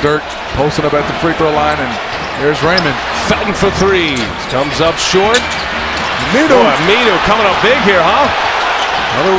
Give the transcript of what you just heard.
Dirk posting up at the free throw line, and here's Raymond. Felton for three. Comes up short. Mito. Boy, Mito coming up big here, huh? Another